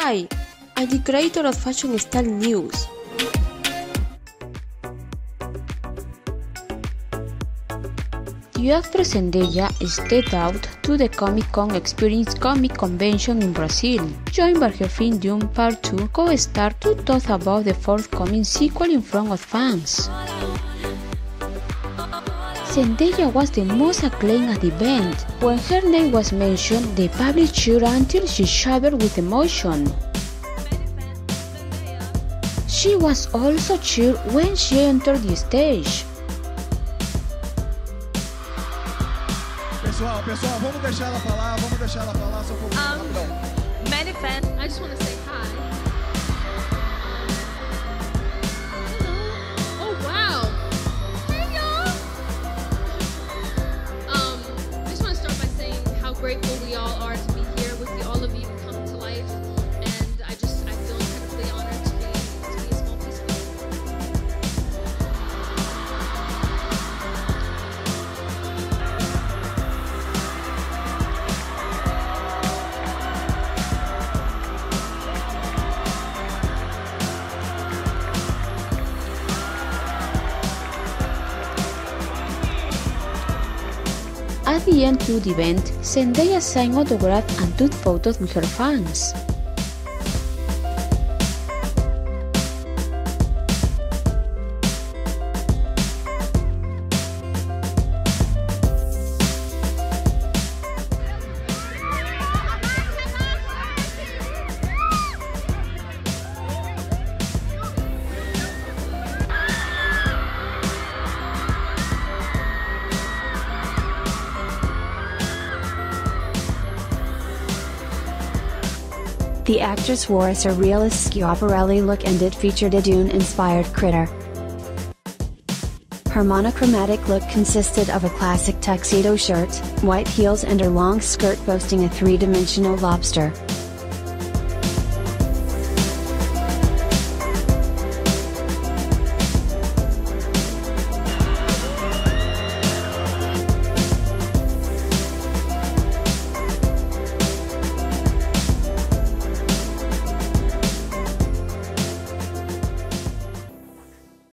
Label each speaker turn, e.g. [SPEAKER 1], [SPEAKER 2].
[SPEAKER 1] Hi, I'm the creator of Fashion Style News.
[SPEAKER 2] Actress Zendaya stepped out to the Comic Con Experience comic convention in Brazil, joined by her friend Dune Part 2 co-star to talk about the forthcoming sequel in front of fans. Zendaya was the most acclaimed at the event. When her name was mentioned, the public cheered until she shivered with emotion. She was also cheered when she entered the stage.
[SPEAKER 3] Pessoal, pessoal, vamos deixar ela falar, vamos deixar ela falar só um pouquinho.
[SPEAKER 4] Um, many fans. I just want to say hi. Grateful we all are to be here with all of you
[SPEAKER 2] At the end of the event, Zendaya signed autographs and took photos with her fans.
[SPEAKER 5] The actress wore a surrealist Schiaparelli look and it featured a Dune-inspired critter. Her monochromatic look consisted of a classic tuxedo shirt, white heels and a long skirt boasting a three-dimensional lobster.